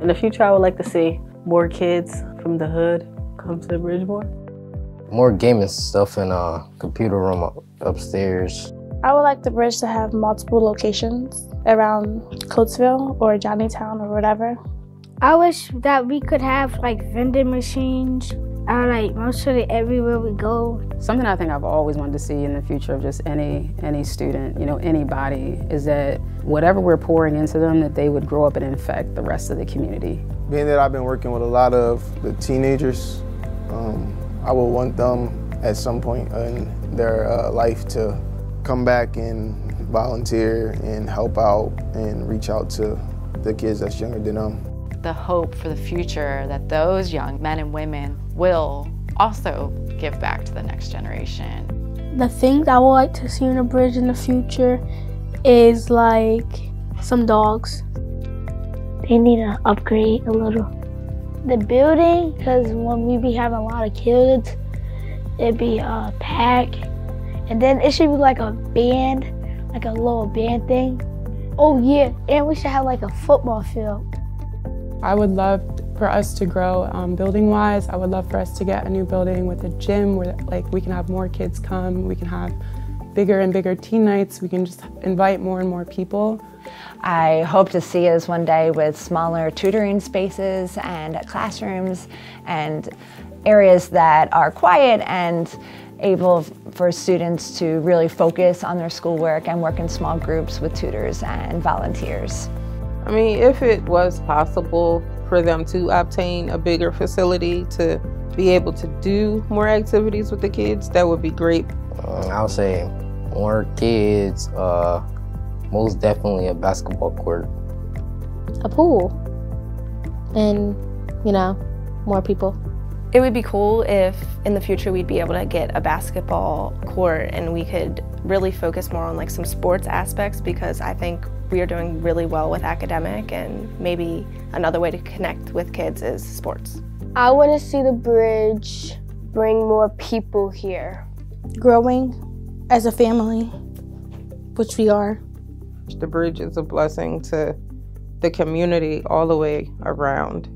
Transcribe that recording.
In the future, I would like to see more kids from the hood come to Bridgeport. More gaming stuff in a computer room upstairs. I would like the bridge to have multiple locations around Coatesville or Johnnytown or whatever. I wish that we could have like vending machines uh, like mostly everywhere we go. Something I think I've always wanted to see in the future of just any any student, you know, anybody, is that whatever we're pouring into them, that they would grow up and infect the rest of the community. Being that I've been working with a lot of the teenagers, um, I would want them at some point in their uh, life to come back and volunteer and help out and reach out to the kids that's younger than them the hope for the future that those young men and women will also give back to the next generation. The things I would like to see on the bridge in the future is like some dogs. They need to upgrade a little. The building, because when we be having a lot of kids, it'd be uh, a pack. And then it should be like a band, like a little band thing. Oh yeah, and we should have like a football field. I would love for us to grow um, building wise. I would love for us to get a new building with a gym where like we can have more kids come. We can have bigger and bigger teen nights. We can just invite more and more people. I hope to see us one day with smaller tutoring spaces and classrooms and areas that are quiet and able for students to really focus on their schoolwork and work in small groups with tutors and volunteers. I mean, if it was possible for them to obtain a bigger facility to be able to do more activities with the kids, that would be great. Uh, I would say more kids, uh, most definitely a basketball court. A pool. And, you know, more people. It would be cool if in the future we'd be able to get a basketball court and we could really focus more on like some sports aspects because I think we are doing really well with academic and maybe another way to connect with kids is sports. I want to see the bridge bring more people here. Growing as a family, which we are. The bridge is a blessing to the community all the way around.